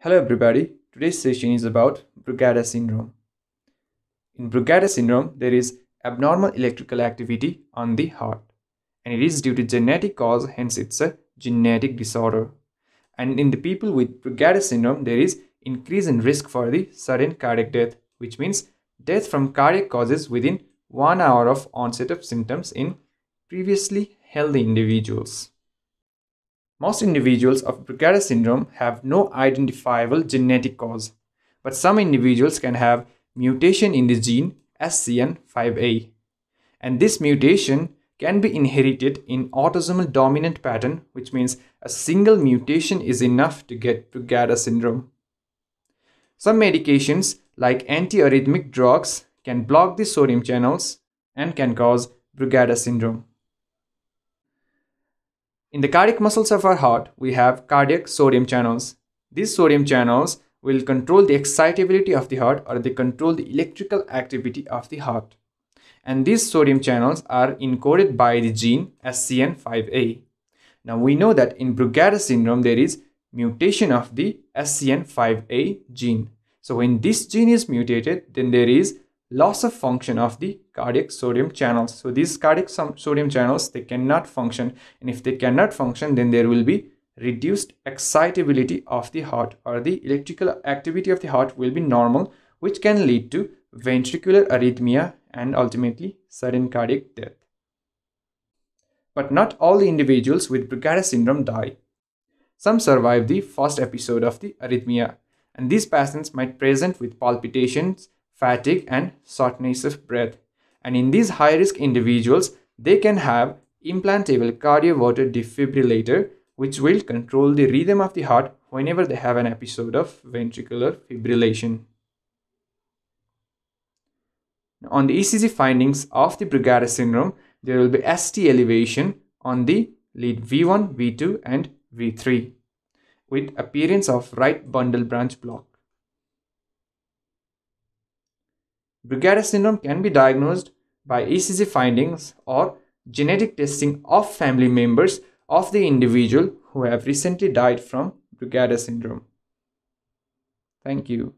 Hello everybody, today's session is about Brugada syndrome. In Brugada syndrome, there is abnormal electrical activity on the heart and it is due to genetic cause, hence it's a genetic disorder. And in the people with Brugada syndrome, there is increase in risk for the sudden cardiac death, which means death from cardiac causes within one hour of onset of symptoms in previously healthy individuals. Most individuals of Brugada syndrome have no identifiable genetic cause, but some individuals can have mutation in the gene SCN5A. And this mutation can be inherited in autosomal dominant pattern, which means a single mutation is enough to get Brugada syndrome. Some medications like antiarrhythmic drugs can block the sodium channels and can cause Brugada syndrome. In the cardiac muscles of our heart, we have cardiac sodium channels. These sodium channels will control the excitability of the heart or they control the electrical activity of the heart. And these sodium channels are encoded by the gene SCN5A. Now we know that in Brugada syndrome there is mutation of the SCN5A gene. So when this gene is mutated, then there is loss of function of the cardiac sodium channels. So these cardiac sodium channels, they cannot function. And if they cannot function, then there will be reduced excitability of the heart or the electrical activity of the heart will be normal, which can lead to ventricular arrhythmia and ultimately sudden cardiac death. But not all the individuals with Brugada syndrome die. Some survive the first episode of the arrhythmia, and these patients might present with palpitations, fatigue, and shortness of breath. And in these high risk individuals, they can have implantable cardioverter defibrillator, which will control the rhythm of the heart whenever they have an episode of ventricular fibrillation. On the ECG findings of the Brugada syndrome, there will be ST elevation on the lead V1, V2, and V3 with appearance of right bundle branch block. Brugada syndrome can be diagnosed by ECG findings or genetic testing of family members of the individual who have recently died from Brugada syndrome. Thank you.